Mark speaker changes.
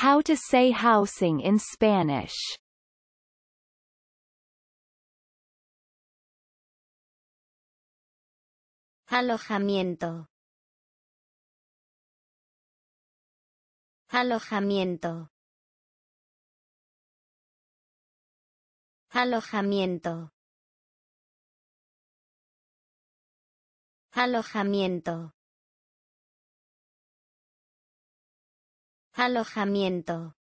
Speaker 1: How to say housing in Spanish.
Speaker 2: Alojamiento. Alojamiento. Alojamiento. Alojamiento. Alojamiento.